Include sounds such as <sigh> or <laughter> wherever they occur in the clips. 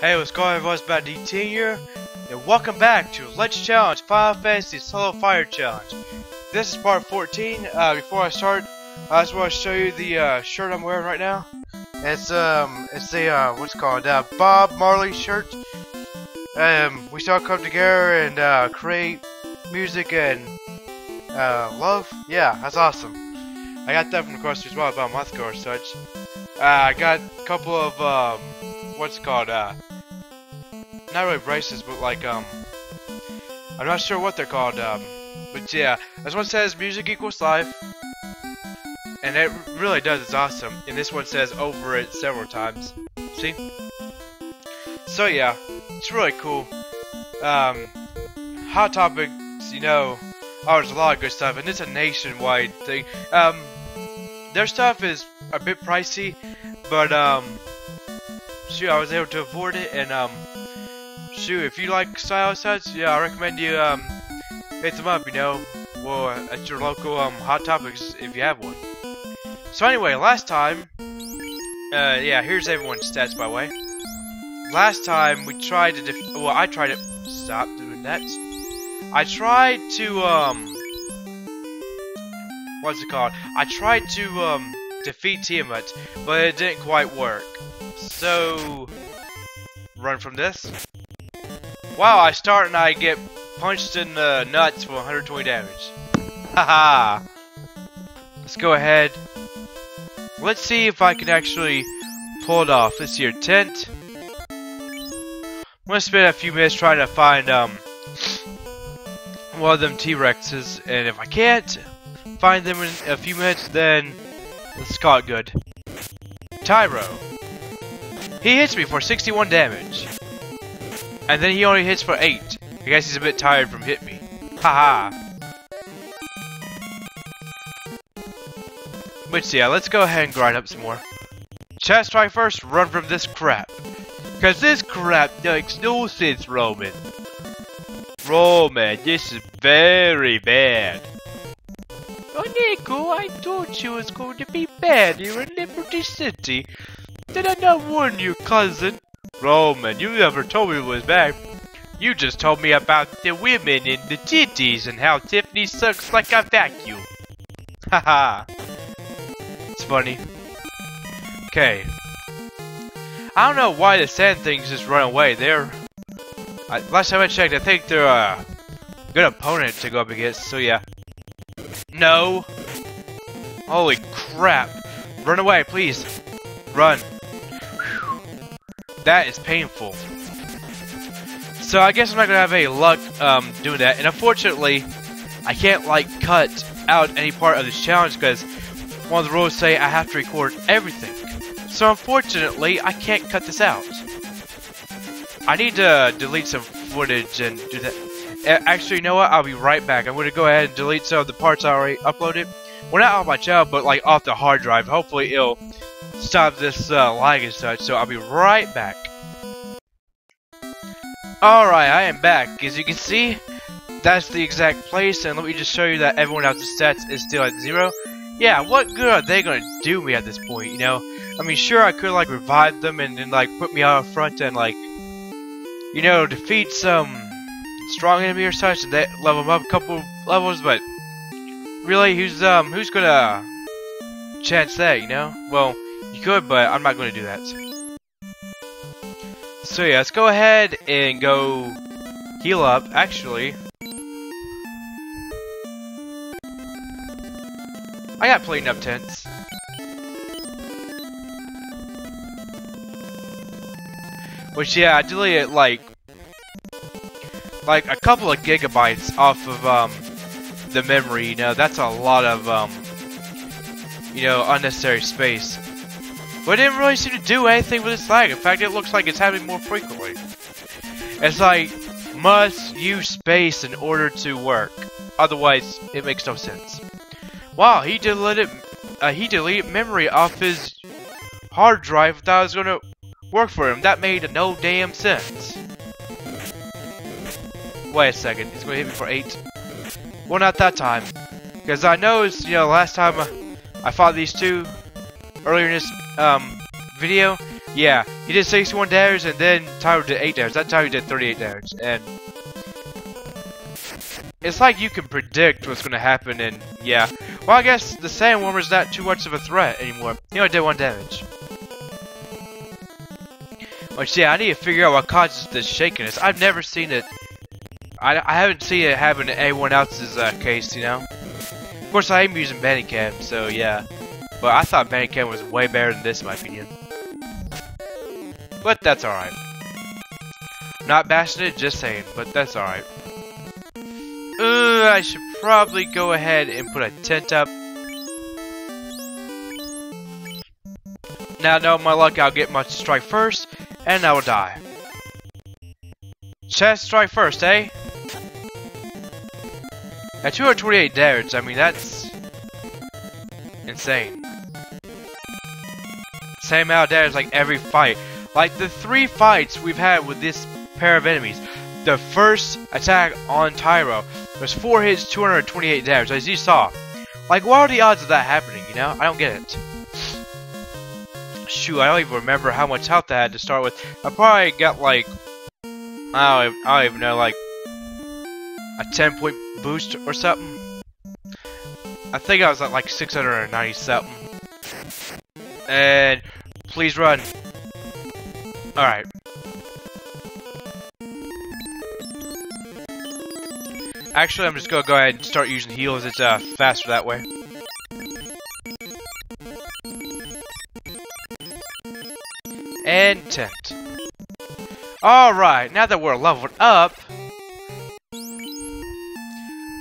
Hey, what's going on everyone? It's about DT here, and welcome back to Let's Challenge Final Fantasy Solo Fighter Challenge. This is part 14. Uh, before I start, I just want to show you the uh, shirt I'm wearing right now. It's um, it's a uh, what's called uh, Bob Marley shirt. Um, we shall come together and uh, create music and uh, love. Yeah, that's awesome. I got that from the grocery store about a month ago or such. Uh, I got a couple of um, what's called? Uh, not really braces, but like um, I'm not sure what they're called. Um, but yeah, this one says music equals life, and it really does. It's awesome. And this one says over it several times. See? So yeah, it's really cool. Um, Hot Topics, you know, oh, there's a lot of good stuff, and it's a nationwide thing. Um, their stuff is a bit pricey, but um, shoot, I was able to afford it, and um, shoot, if you like style sets, yeah, I recommend you um, hit them up, you know, well, at your local um Hot Topics if you have one. So anyway, last time, uh, yeah, here's everyone's stats by the way. Last time we tried to, well, I tried to stop doing that. I tried to um what's it called? I tried to um defeat Tiamat, but it didn't quite work. So run from this. Wow, I start and I get punched in the nuts for 120 damage. Haha. Let's go ahead. Let's see if I can actually pull it off. Let's see your tent. I'm gonna spend a few minutes trying to find um one of them T-Rexes, and if I can't find them in a few minutes, then let's call it good. Tyro. He hits me for 61 damage. And then he only hits for 8. I guess he's a bit tired from hit me. Haha. But yeah, let's go ahead and grind up some more. Chest try first, run from this crap. Cause this crap makes no sense, Roman. Roman, this is very bad. Oh, Nico, I told you was going to be bad here in Liberty City. Did I not warn you, cousin? Roman, you never told me it was bad. You just told me about the women and the titties and how Tiffany sucks like a vacuum. Haha. it's funny. Okay. I don't know why the sand things just run away. They're... I, last time I checked, I think they're a good opponent to go up against, so yeah. No! Holy crap! Run away, please! Run! That is painful. So I guess I'm not gonna have any luck um, doing that, and unfortunately, I can't like cut out any part of this challenge because one of the rules say I have to record everything. So unfortunately, I can't cut this out. I need to delete some footage and do that. Actually, you know what? I'll be right back. I'm going to go ahead and delete some of the parts I already uploaded. Well, not off my channel, but like off the hard drive. Hopefully, it'll stop this uh, lag and such. So I'll be right back. Alright, I am back. As you can see, that's the exact place. And let me just show you that everyone else's stats is still at zero. Yeah, what good are they to do me at this point, you know? I mean, sure, I could, like, revive them and then, like, put me out front and, like, you know, defeat some strong enemy or such and that level them up a couple levels, but really, who's, um, who's gonna chance that, you know? Well, could, but I'm not gonna do that. So yeah, let's go ahead and go heal up, actually. I got plenty enough tents. Which, yeah, I deleted, like, like, a couple of gigabytes off of, um, the memory, you know, that's a lot of, um, you know, unnecessary space. But it didn't really seem to do anything with its lag. In fact, it looks like it's happening more frequently. It's like, must use space in order to work. Otherwise, it makes no sense. Wow, he deleted, uh, he deleted memory off his hard drive that was gonna work for him. That made no damn sense. Wait a second, he's gonna hit me for 8. Well, not that time. Because I know, it's, you know, last time I fought these two, earlier in this um, video, Yeah, he did 61 damage and then Tyro did 8 damage. That time he did 38 damage. And it's like you can predict what's going to happen and yeah. Well, I guess the Sandwormer's not too much of a threat anymore. He only did 1 damage. Which, yeah, I need to figure out what causes this shakiness. I've never seen it. I, I haven't seen it happen in anyone else's uh, case, you know? Of course, I am using Bandicam, so yeah. But I thought Bandicam was way better than this, in my opinion. But that's alright. Not bashing it, just saying, but that's alright. Uh, I should probably go ahead and put a tent up. Now, no, my luck, I'll get my strike first, and I will die. Chest strike first, eh? At 228 damage, I mean, that's insane. Same amount of damage like every fight. Like the three fights we've had with this pair of enemies. The first attack on Tyro was 4 hits, 228 damage, as you saw. Like, what are the odds of that happening, you know? I don't get it. Shoot, I don't even remember how much health I had to start with. I probably got like, I don't, I don't even know, like a 10 point boost or something. I think I was at like 690 something. And please run. Alright. Actually, I'm just gonna go ahead and start using heals. It's uh, faster that way. And tent. Alright, now that we're leveled up,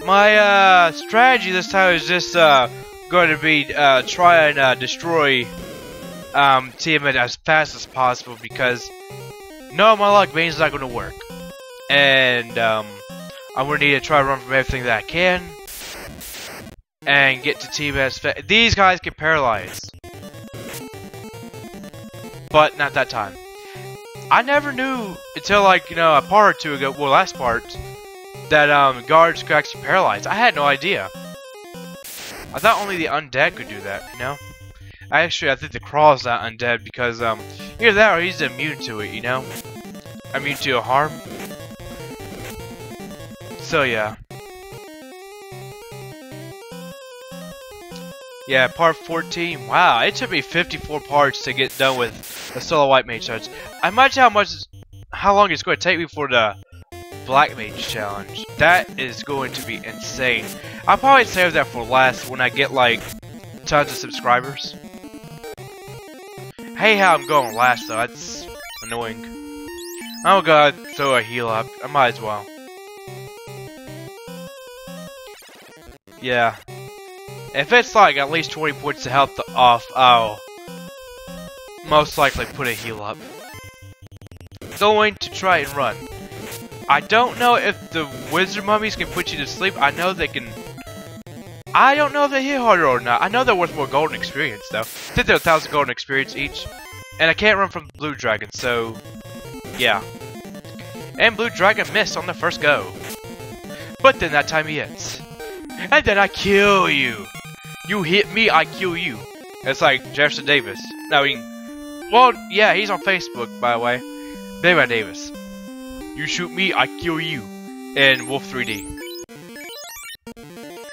my uh, strategy this time is just uh, going to be uh, try and uh, destroy um, it as fast as possible because no, my luck, Bane's not going to work. And um, I'm going to need to try to run from everything that I can and get to Tiamat as fast. These guys get paralyzed. But not that time. I never knew until like, you know, a part or two ago, well last part, that um, guards could actually paralyze. I had no idea. I thought only the undead could do that, you know? Actually, I think the Crawl's not undead because um, either that or he's immune to it, you know? Immune to a harm. So yeah. Yeah, part 14. Wow, it took me 54 parts to get done with the solo white mage challenge. I imagine how much, how long it's going to take me for the Black Mage Challenge. That is going to be insane. I'll probably save that for last when I get like tons of subscribers. Hey, how I'm going last though, that's annoying. Oh god, throw a heal up. I might as well. Yeah. If it's like at least 20 points of health off, I'll most likely put a heal up. Going to try and run. I don't know if the wizard mummies can put you to sleep. I know they can... I don't know if they hit harder or not. I know they're worth more golden experience, though. I think they're a thousand golden experience each. And I can't run from Blue Dragon, so... Yeah. And Blue Dragon missed on the first go. But then that time he hits. And then I kill you. You hit me, I kill you. It's like Jefferson Davis. I mean, well, yeah, he's on Facebook, by the way. Baby Davis. You shoot me, I kill you. In Wolf 3D.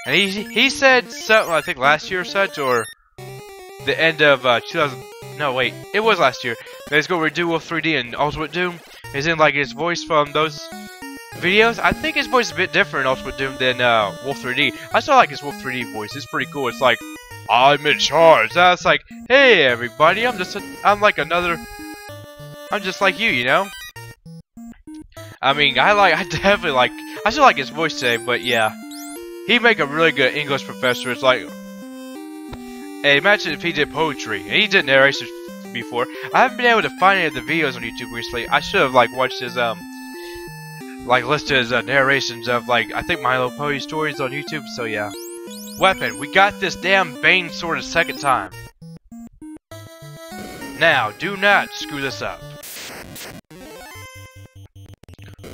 And he he said something I think last year or such, or the end of uh, 2000. No, wait, it was last year. Let's go redo Wolf 3D and Ultimate Doom. Is in like his voice from those videos. I think his voice is a bit different in Ultimate Doom than uh, Wolf 3D. I still like his Wolf 3D voice. It's pretty cool. It's like I'm in charge. That's like, hey everybody, I'm just a, I'm like another. I'm just like you, you know. I mean, I like, I <laughs> definitely like, I still like his voice today, but yeah. He'd make a really good English professor. It's like, hey, imagine if he did poetry, and he did narration before. I haven't been able to find any of the videos on YouTube recently. I should have, like, watched his, um, like, listened to his uh, narrations of, like, I think Milo Poe stories on YouTube, so yeah. Weapon, we got this damn Bane sword a second time. Now, do not screw this up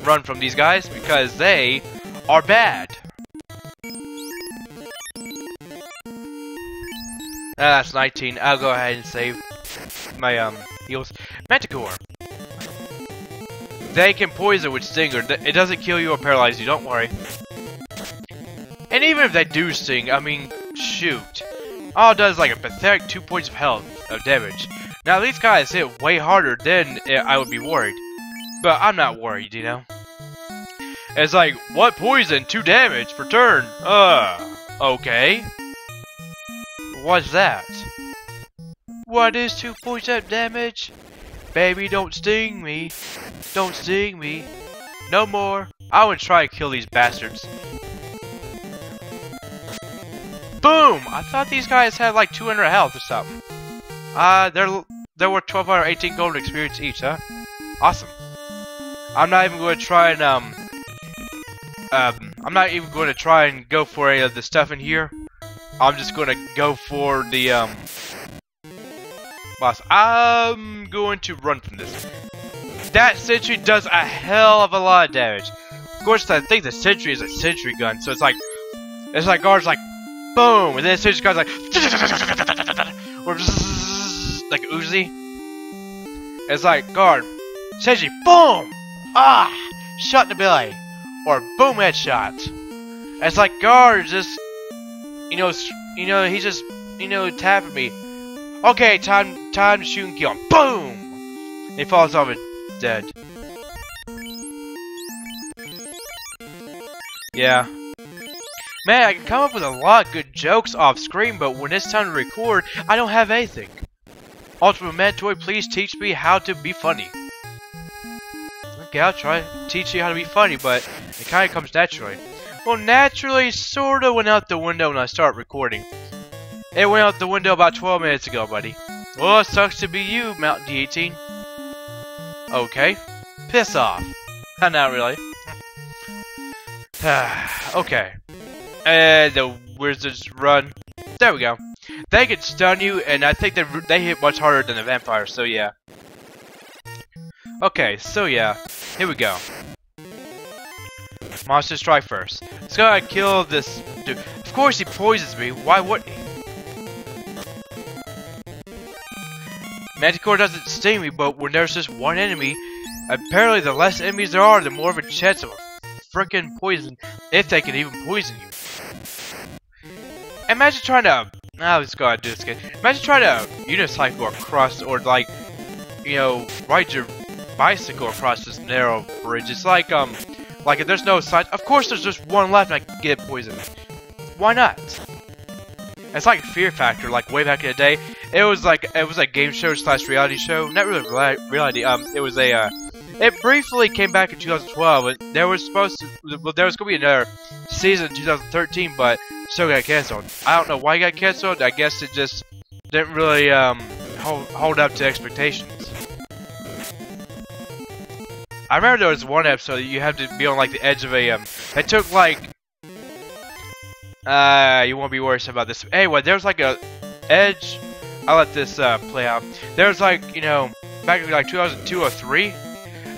run from these guys because they are bad. That's 19. I'll go ahead and save my um heals Manticore. They can poison with Stinger. It doesn't kill you or paralyze you, don't worry. And even if they do sting, I mean, shoot. All it does is like a pathetic 2 points of health of damage. Now these guys hit way harder than I would be worried. But I'm not worried, you know? It's like, what poison? 2 damage per turn? Uh, okay. What's that? What is 2 points of damage? Baby, don't sting me. Don't sting me. No more. I would try to kill these bastards. Boom! I thought these guys had like 200 health or something. Uh, there, there were 1218 gold experience each, huh? Awesome. I'm not even going to try and, um, um, I'm not even going to try and go for any of the stuff in here. I'm just to go for the, um, boss. I'm going to run from this. That sentry does a hell of a lot of damage. Of course, I think the sentry is a sentry gun, so it's like, it's like guards like, boom, and then sentry gun's like, <laughs> or <laughs> like Uzi. It's like guard, sentry, boom, ah, shot in the belly, or boom headshot. It's like guard just, you know, you know, he's just, you know, tapping me. Okay, time, time to shoot and kill him. Boom! He falls over dead. Yeah. Man, I can come up with a lot of good jokes off screen, but when it's time to record, I don't have anything. Ultimate Mantoid, please teach me how to be funny. Okay, I'll try to teach you how to be funny, but it kind of comes naturally. Well, naturally, sorta went out the window when I start recording. It went out the window about 12 minutes ago, buddy. Well, it sucks to be you, Mountain D18. Okay. Piss off. Not really. <sighs> okay. And the wizards run. There we go. They can stun you, and I think they, they hit much harder than the vampires, so yeah. Okay, so yeah. Here we go. Monster strike first. Let's go and kill this dude. Of course he poisons me. Why wouldn't he? Manticore doesn't sting me, but when there's just one enemy, apparently the less enemies there are, the more of a chance of a freaking poison, if they can even poison you. Imagine trying to, now let's go and do this again. Imagine trying to unicycle across, or like, you know, ride your bicycle across this narrow bridge. It's like, um, like if there's no side, of course there's just one left and I get poisoned. Why not? It's like Fear Factor, like way back in the day. It was like it was a game show slash reality show. Not really reality. Um, it was a. Uh, it briefly came back in 2012, but there was supposed to. Well, there was gonna be another season in 2013, but still got canceled. I don't know why it got canceled. I guess it just didn't really um hold, hold up to expectations. I remember there was one episode that you had to be on like the edge of a um. It took like uh, you won't be worried about this. Anyway, there's like a edge. I'll let this uh, play out. There's like, you know, back in like 2002 or 3,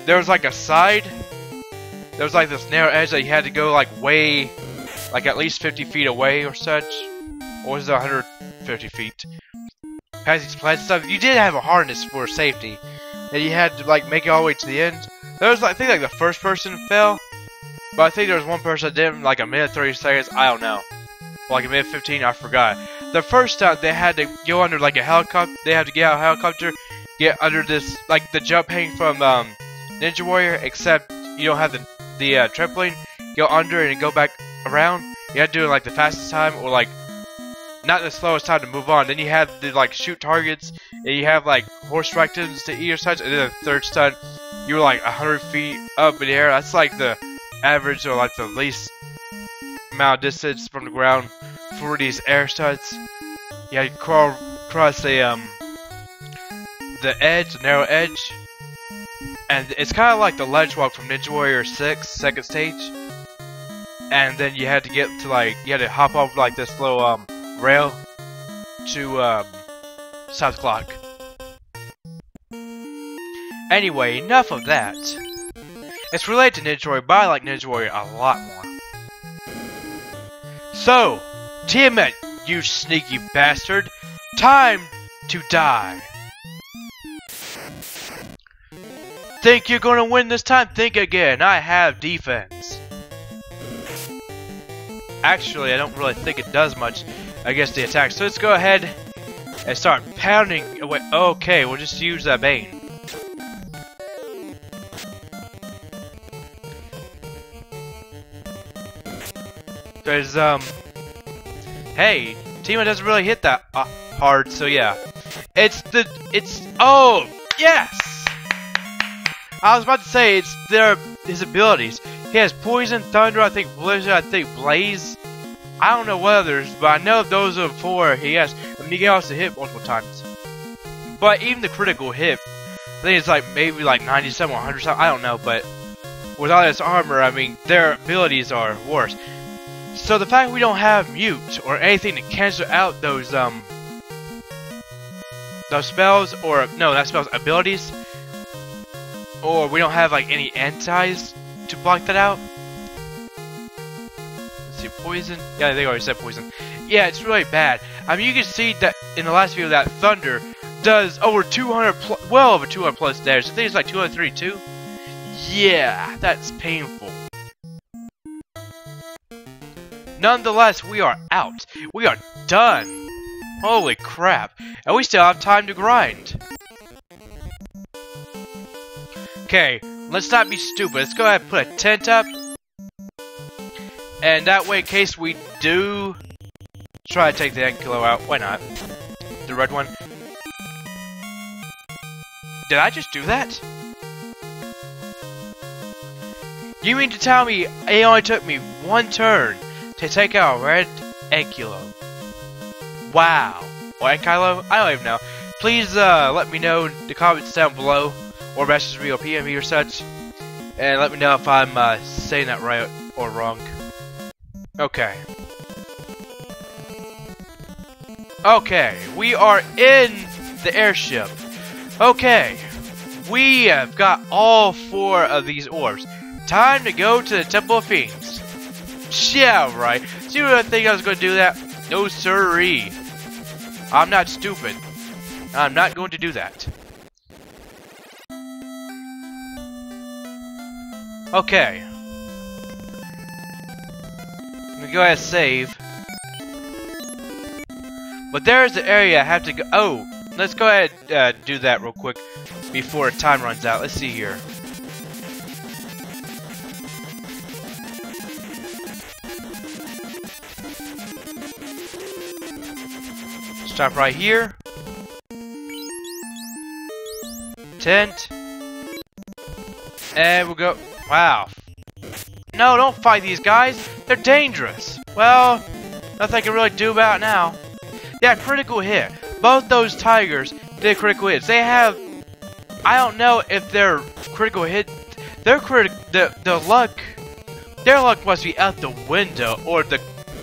there was like a side. There was like this narrow edge that you had to go like way, like at least 50 feet away or such. Or was it 150 feet? Past these plants stuff. You did have a harness for safety. And you had to like make it all the way to the end. There was, I think, like the first person fell. But I think there was one person that didn't, like a minute 30 seconds. I don't know like a minute 15, I forgot. The first time they had to go under like a helicopter, they had to get out a helicopter, get under this, like the jump hang from um, Ninja Warrior, except you don't have the, the uh, trampoline, go under and go back around. You had to do it like the fastest time or like not the slowest time to move on. Then you have the like shoot targets, and you have like horse rectums to either side, and then the third stunt, you were like 100 feet up in the air. That's like the average or like the least amount of distance from the ground for these air studs. You had to crawl across the um the edge, the narrow edge. And it's kind of like the ledge walk from Ninja Warrior 6, second stage. And then you had to get to like, you had to hop off like this little um rail to um South Clock. Anyway, enough of that. It's related to Ninja Warrior, but I like Ninja Warrior a lot more. So, Tiamat, you sneaky bastard, time to die. think you're gonna win this time? Think again. I have defense. Actually, I don't really think it does much against the attack. So let's go ahead and start pounding away. Okay, we'll just use that Bane. There's, um... Hey, Tima doesn't really hit that uh, hard, so yeah. It's the... It's... Oh! Yes! I was about to say, it's their... His abilities. He has Poison, Thunder, I think Blizzard, I think Blaze. I don't know what others, but I know those are four he has. And he can also hit multiple times. But even the critical hit, I think it's like maybe like 97, 100 something, I don't know, but with all this armor, I mean, their abilities are worse. So the fact we don't have mute or anything to cancel out those um those spells or no, not spells, abilities, or we don't have like any antis to block that out. Let's see, poison. Yeah, they already said poison. Yeah, it's really bad. I mean, you can see that in the last video that thunder does over 200, plus, well over 200 plus damage. I think it's like 232. Yeah, that's painful. Nonetheless, we are out. We are done. Holy crap. And we still have time to grind. Okay, let's not be stupid. Let's go ahead and put a tent up. And that way, in case we do try to take the Ankylo out, why not? The red one. Did I just do that? You mean to tell me it only took me one turn to take out a red Ankylo. Wow. Or Ankylo? I don't even know. Please uh, let me know in the comments down below, or message me or PM me or such, and let me know if I'm uh, saying that right or wrong. Okay. Okay, we are in the airship. Okay, we have got all four of these orbs. Time to go to the Temple of Fiends. Yeah, right. See what I think I was going to do that? No siree. I'm not stupid. I'm not going to do that. Okay. Let me go ahead and save. But there's the area I have to go. Oh, let's go ahead and uh, do that real quick before time runs out. Let's see here. Stop right here. Tent. And we'll go. Wow. No, don't fight these guys. They're dangerous. Well, nothing I can really do about now. Yeah, critical hit. Both those tigers did critical hits. They have. I don't know if their critical hit. Their critic. The, the luck. Their luck must be out the window, or the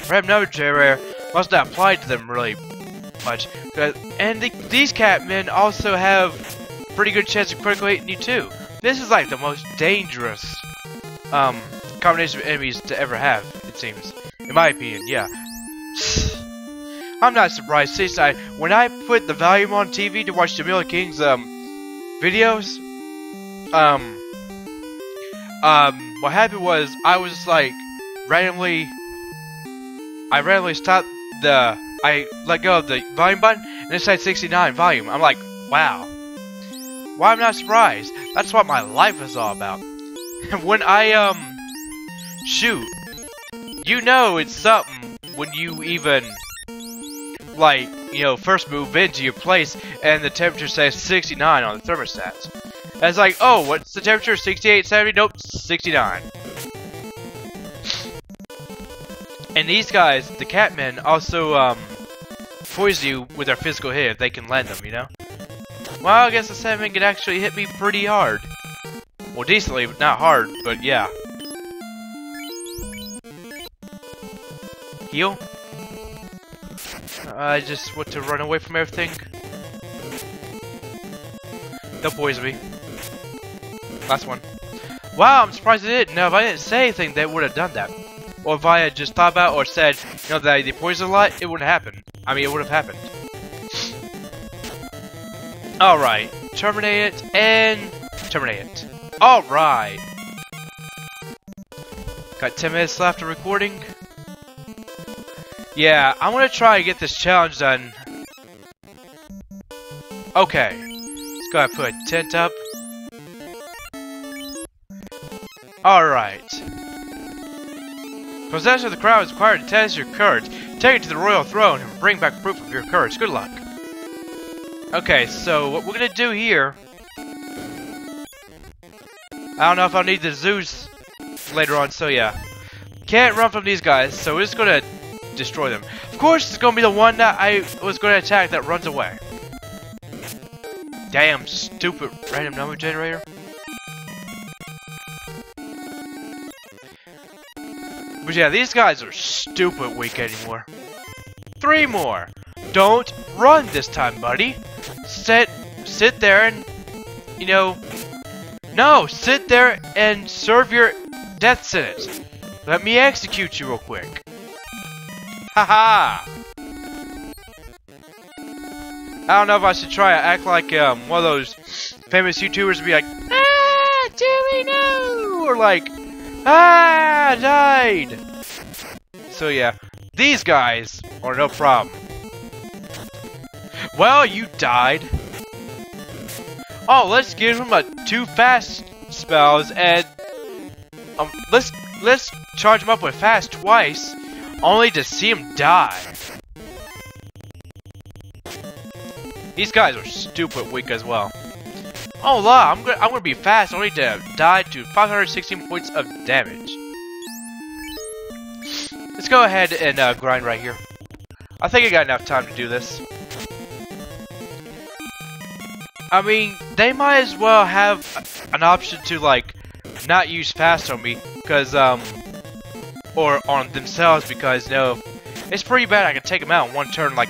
Red Rare must not apply to them really much. And the, these Catmen also have pretty good chance of critical hitting you too. This is like the most dangerous um, combination of enemies to ever have, it seems. In my opinion, yeah. <sighs> I'm not surprised since I, when I put the volume on TV to watch Jamila King's um, videos, um, um, what happened was I was like randomly, I randomly stopped the I let go of the volume button, and it said 69 volume. I'm like, wow. Why I'm not surprised? That's what my life is all about. <laughs> when I, um, shoot, you know it's something when you even, like, you know, first move into your place, and the temperature says 69 on the thermostat. It's like, oh, what's the temperature? 68, 70? Nope, 69. And these guys, the Catmen, also, um, poison you with their physical hit if they can land them, you know? Well, I guess the Sandman could actually hit me pretty hard. Well, decently, but not hard, but yeah. Heal? Uh, I just want to run away from everything. They'll poison me. Last one. Wow, I'm surprised they didn't. Now, if I didn't say anything, they would have done that. Or if I had just thought about or said, you know, that they poison a lot, it wouldn't happen. I mean, it would have happened. Alright. Terminate it and terminate it. Alright. Got 10 minutes left of recording. Yeah, I'm gonna try to get this challenge done. Okay. Let's go ahead and put a tent up. Alright. Possession of the crown is required to test your courage. Take it to the royal throne and bring back proof of your courage. Good luck. Okay, so what we're gonna do here... I don't know if I'll need the Zeus later on, so yeah. Can't run from these guys, so we're just gonna destroy them. Of course, it's gonna be the one that I was gonna attack that runs away. Damn stupid random number generator. But yeah, these guys are stupid weak anymore. Three more. Don't run this time, buddy. Sit, sit there and, you know, no, sit there and serve your death sentence. Let me execute you real quick. Haha! I don't know if I should try to act like um, one of those famous YouTubers and be like, Ah, Joey, no! Or like, Ah, died! So yeah, these guys are no problem. Well, you died. Oh, let's give him a two fast spells and um, let's let's charge him up with fast twice, only to see him die. These guys are stupid weak as well. Oh la, I'm gonna I'm gonna be fast, only to die to 516 points of damage. Let's go ahead and uh, grind right here. I think I got enough time to do this. I mean, they might as well have an option to like not use fast on me, because um, or on themselves because know it's pretty bad. I can take them out in one turn, like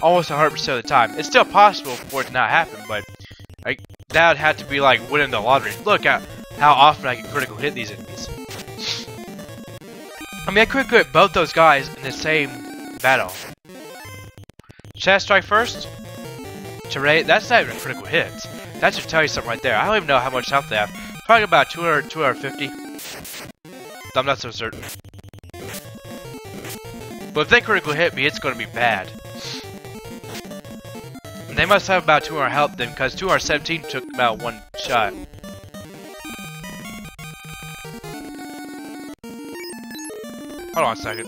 almost 100% of the time. It's still possible for it to not happen, but like that would have to be like winning the lottery. Look at how often I can critical hit these enemies. I mean, I critical hit both those guys in the same battle. Chest strike first. Terrain, that's not even a critical hit. That should tell you something right there. I don't even know how much health they have. Probably about 200, 250. I'm not so certain. But if they critical hit me, it's going to be bad. They must have about 200 health then, because 2R17 took about one shot. Hold on a second.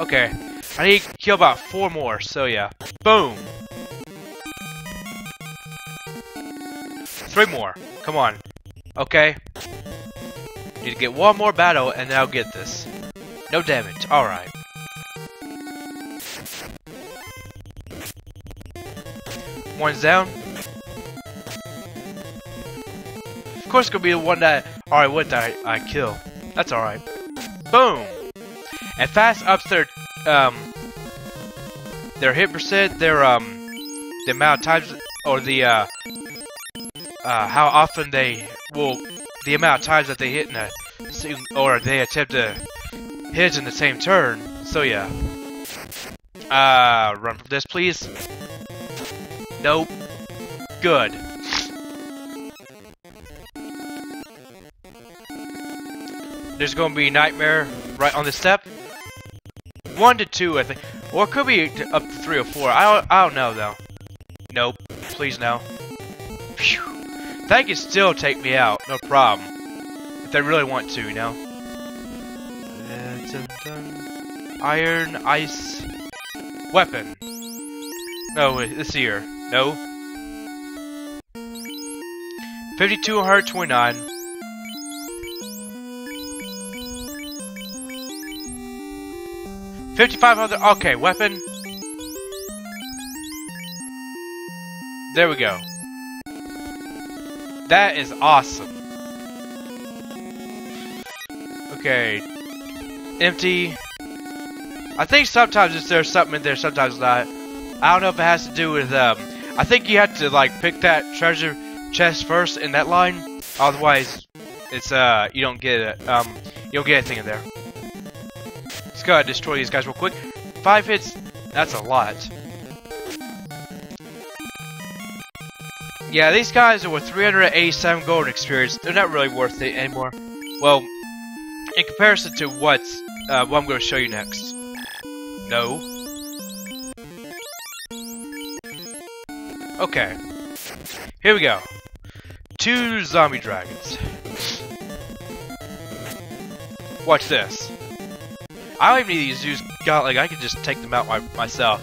Okay. I need to kill about four more, so yeah. Boom! Three more. Come on. Okay. Need to get one more battle and then I'll get this. No damage. Alright. One's down. Of course it's gonna be the one that alright what I, I kill. That's alright. Boom! And fast ups their um their hit percent, their um the amount of times or the uh uh how often they will the amount of times that they hit in a or they attempt to hit in the same turn. So yeah. Uh run from this please. Nope. Good. There's gonna be Nightmare right on the step. One to two, I think. Or it could be up to three or four. I don't, I don't know, though. Nope. Please, no. Phew. They can still take me out. No problem. If they really want to, you know. Iron, ice, weapon. No, this here. No. 5229. Fifty-five hundred. Okay, weapon. There we go. That is awesome. Okay. Empty. I think sometimes there's something in there, sometimes not. I don't know if it has to do with um, I think you have to like pick that treasure chest first in that line. Otherwise, it's uh you don't get it. Um, you don't get anything in there. Let's go ahead and destroy these guys real quick. Five hits. That's a lot. Yeah, these guys are with 387 gold experience. They're not really worth it anymore. Well, in comparison to what's, uh, what I'm going to show you next. No. Okay. Here we go. Two zombie dragons. Watch this. I don't even need to use like I can just take them out my, myself.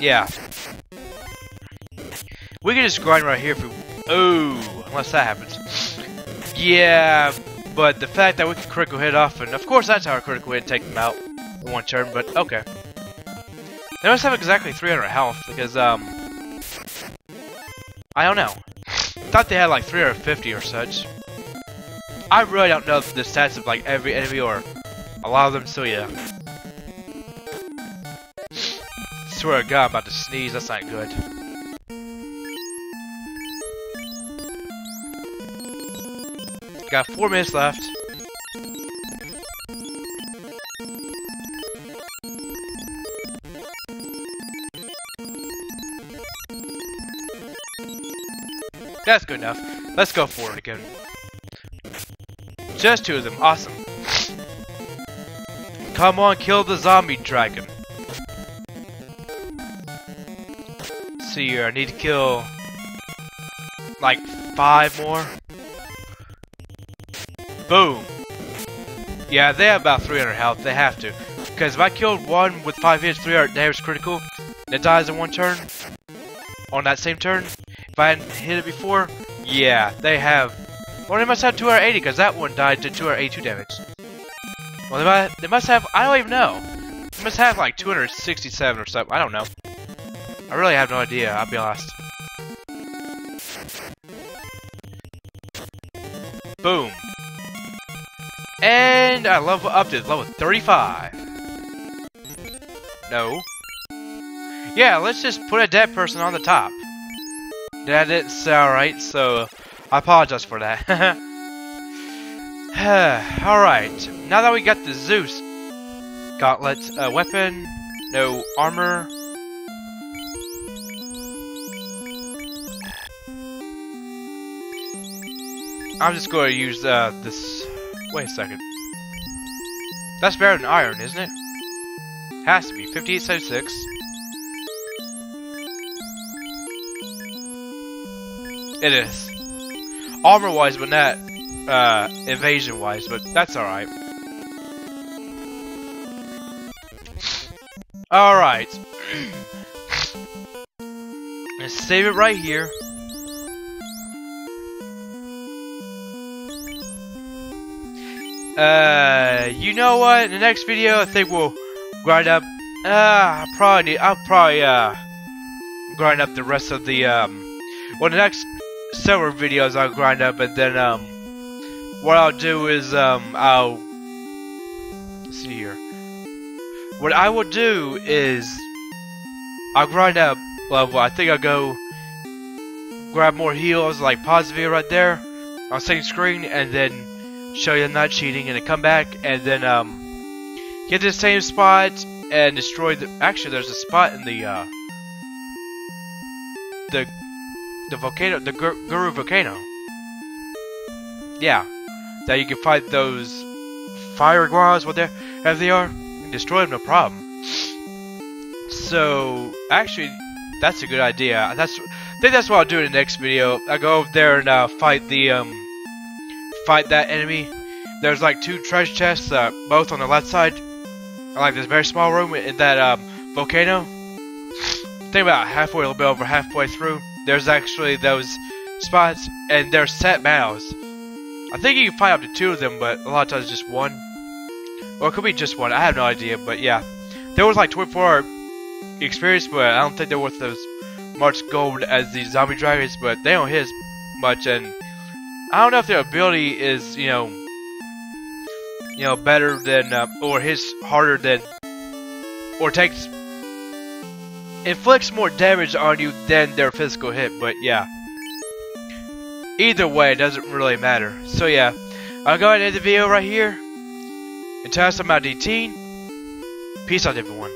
Yeah. We can just grind right here if we... Oh, unless that happens. Yeah, but the fact that we can critical hit off, and of course that's how our critical hit take them out in one turn, but okay. They must have exactly 300 health, because, um... I don't know. Thought they had like 350 or such. I really don't know the stats of like every enemy or a lot of them, so yeah. Swear to God, I'm about to sneeze, that's not good. Got four minutes left. That's good enough. Let's go for it again. Just two of them. Awesome. Come on, kill the zombie dragon. see here. I need to kill like five more. Boom. Yeah, they have about 300 health. They have to. Because if I killed one with 5 hits, 300 damage critical, it dies in one turn, on that same turn, if I hadn't hit it before, yeah, they have... Well, they must have 280, because that one died to 282 damage. Well, they, might, they must have... I don't even know. They must have like 267 or something. I don't know. I really have no idea, I'll be honest. Boom. And I level up to level 35. No. Yeah, let's just put a dead person on the top. That didn't sound right, so I apologize for that. <laughs> <sighs> Alright, now that we got the Zeus gauntlet, uh, weapon, no armor, I'm just going to use uh, this. Wait a second. That's better than iron, isn't it? Has to be. 5876. It is. Armor-wise, but not uh, evasion-wise, but that's alright. Alright. Let's save it right here. Uh, you know what? In the next video, I think we'll grind up. Uh, probably. I'll probably uh grind up the rest of the um. Well, the next several videos I'll grind up, and then um, what I'll do is um, I'll see here. What I will do is I'll grind up level. I think I'll go grab more heals, like positive right there on same screen, and then show you I'm not cheating, and then come back and then um, get to the same spot and destroy the. Actually, there's a spot in the uh, the the volcano, the Gur Guru volcano. Yeah, that you can fight those fire iguanas, what they as they are, destroy them no problem. So actually, that's a good idea. That's I think that's what I'll do in the next video. I go over there and uh, fight the um fight that enemy. There's like two treasure chests, uh, both on the left side. like this very small room in that um, volcano. think about halfway, a little bit over halfway through. There's actually those spots, and they're set battles. I think you can fight up to two of them, but a lot of times just one. Or it could be just one. I have no idea, but yeah. There was like 24 experience, but I don't think they're worth as much gold as the zombie dragons, but they don't hit as much, and I don't know if their ability is, you know, you know, better than, uh, or hits harder than, or takes, inflicts more damage on you than their physical hit, but yeah. Either way, it doesn't really matter. So yeah, I'll go ahead and end the video right here. Until next time, I'm DT. Peace out, everyone.